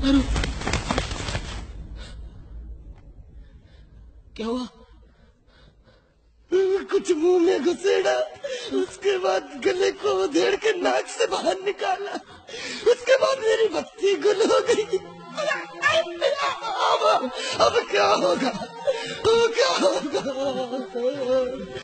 अरे क्या हुआ? कुछ मुँह में घुसेड़ा, उसके बाद गले को उधेड़ के नाक से बाहर निकाला। उसके बाद मेरी बत्ती गुल हो गई। अब अब क्या होगा? अब क्या होगा?